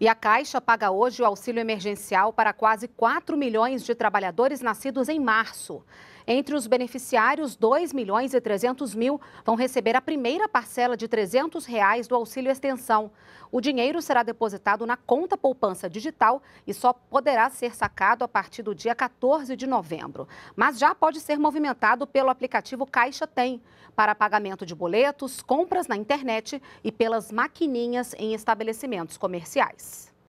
E a Caixa paga hoje o auxílio emergencial para quase 4 milhões de trabalhadores nascidos em março. Entre os beneficiários, 2 milhões e 300 mil vão receber a primeira parcela de 300 reais do auxílio extensão. O dinheiro será depositado na conta poupança digital e só poderá ser sacado a partir do dia 14 de novembro. Mas já pode ser movimentado pelo aplicativo Caixa Tem, para pagamento de boletos, compras na internet e pelas maquininhas em estabelecimentos comerciais.